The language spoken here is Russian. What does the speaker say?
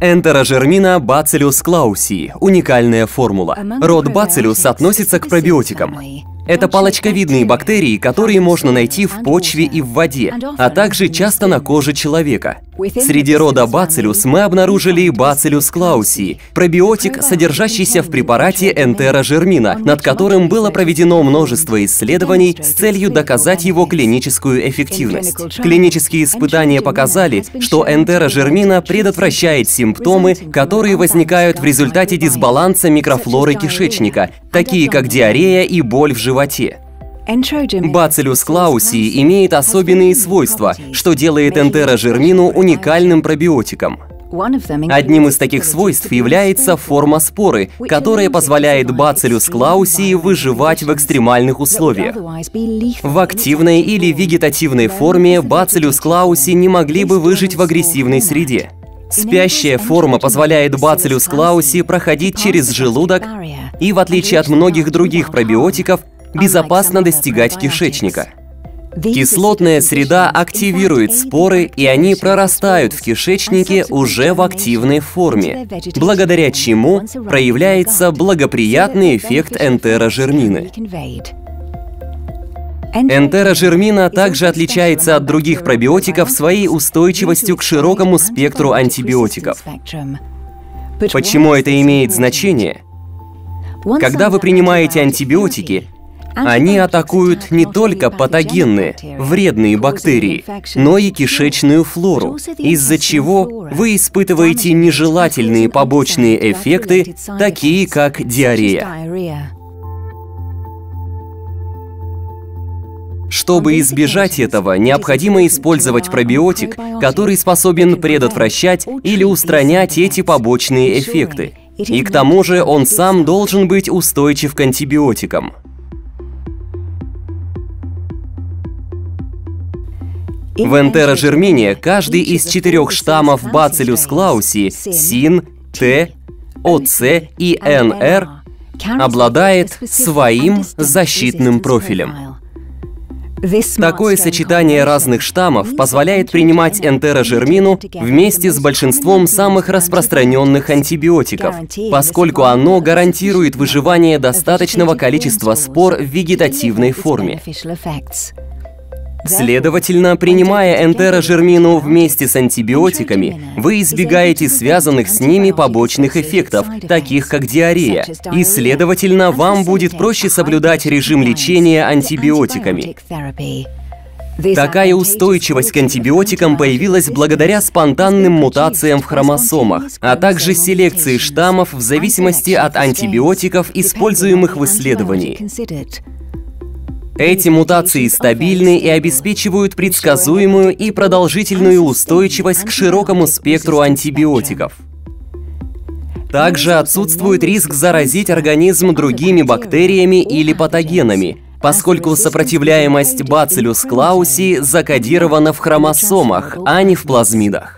Энтерожермина Bacillus clausii – уникальная формула. Род Bacillus относится к пробиотикам. Это палочковидные бактерии, которые можно найти в почве и в воде, а также часто на коже человека. Среди рода Bacillus мы обнаружили Bacillus clausii, пробиотик, содержащийся в препарате энтерожермина, над которым было проведено множество исследований с целью доказать его клиническую эффективность. Клинические испытания показали, что энтерожермина предотвращает симптомы, которые возникают в результате дисбаланса микрофлоры кишечника, такие как диарея и боль в животе. Бациллюс клаусии имеет особенные свойства, что делает энтерожермину уникальным пробиотиком. Одним из таких свойств является форма споры, которая позволяет бациллюс клаусии выживать в экстремальных условиях. В активной или вегетативной форме бациллюс клауси не могли бы выжить в агрессивной среде. Спящая форма позволяет бациллюс клауси проходить через желудок и, в отличие от многих других пробиотиков, безопасно достигать кишечника. Кислотная среда активирует споры, и они прорастают в кишечнике уже в активной форме, благодаря чему проявляется благоприятный эффект энтерожермины. Энтерожермина также отличается от других пробиотиков своей устойчивостью к широкому спектру антибиотиков. Почему это имеет значение? Когда вы принимаете антибиотики, они атакуют не только патогенные, вредные бактерии, но и кишечную флору, из-за чего вы испытываете нежелательные побочные эффекты, такие как диарея. Чтобы избежать этого, необходимо использовать пробиотик, который способен предотвращать или устранять эти побочные эффекты. И к тому же он сам должен быть устойчив к антибиотикам. В энтерожермине каждый из четырех штаммов Bacillus clausii – СИН, Т, ОЦ и НР – обладает своим защитным профилем. Такое сочетание разных штаммов позволяет принимать энтерожермину вместе с большинством самых распространенных антибиотиков, поскольку оно гарантирует выживание достаточного количества спор в вегетативной форме. Следовательно, принимая энтерожермину вместе с антибиотиками, вы избегаете связанных с ними побочных эффектов, таких как диарея, и, следовательно, вам будет проще соблюдать режим лечения антибиотиками. Такая устойчивость к антибиотикам появилась благодаря спонтанным мутациям в хромосомах, а также селекции штаммов в зависимости от антибиотиков, используемых в исследовании. Эти мутации стабильны и обеспечивают предсказуемую и продолжительную устойчивость к широкому спектру антибиотиков. Также отсутствует риск заразить организм другими бактериями или патогенами, поскольку сопротивляемость Bacillus clausi закодирована в хромосомах, а не в плазмидах.